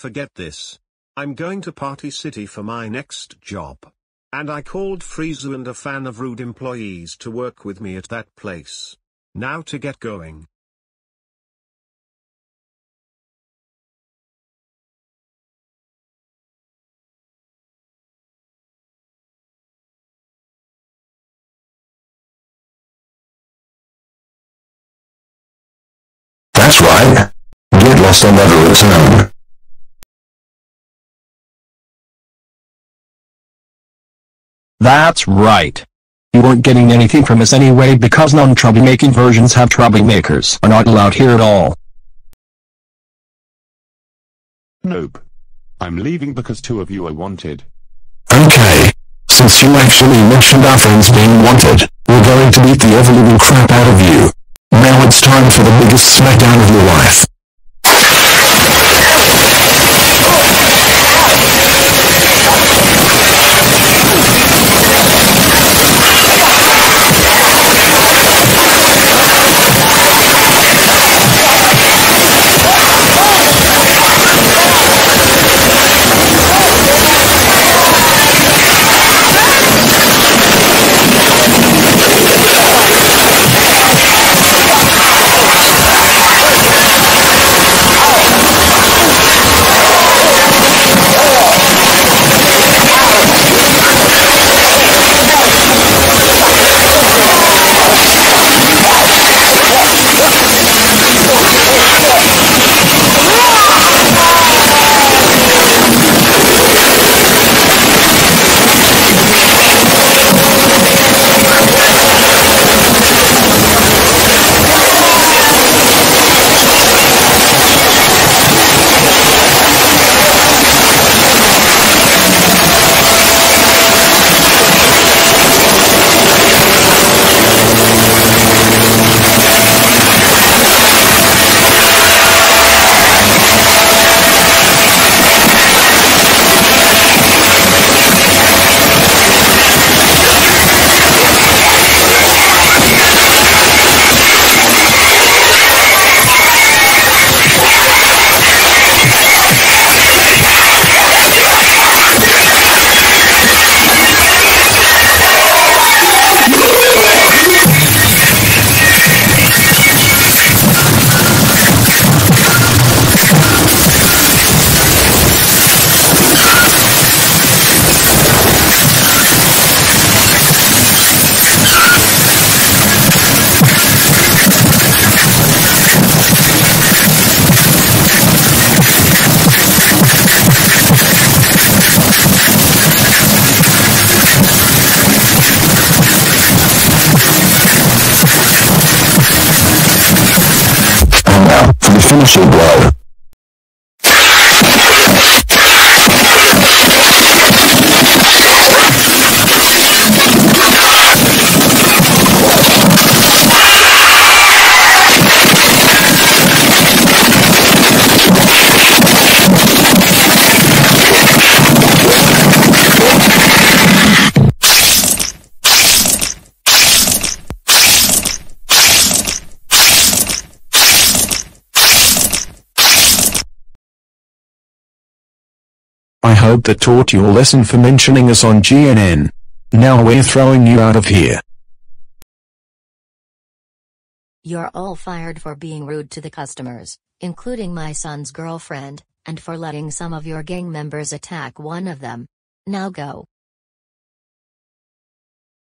Forget this. I'm going to Party City for my next job. And I called Frieza and a fan of rude employees to work with me at that place. Now to get going. That's right. Get lost and never return. That's right. You weren't getting anything from us anyway because non-troublemaking versions have troublemakers are not allowed here at all. Nope. I'm leaving because two of you are wanted. Okay. Since you actually mentioned our friends being wanted, we're going to beat the ever-living crap out of you. Now it's time for the biggest smackdown of your life. Now, for hope that taught you a lesson for mentioning us on GNN. Now we're throwing you out of here. You're all fired for being rude to the customers, including my son's girlfriend, and for letting some of your gang members attack one of them. Now go.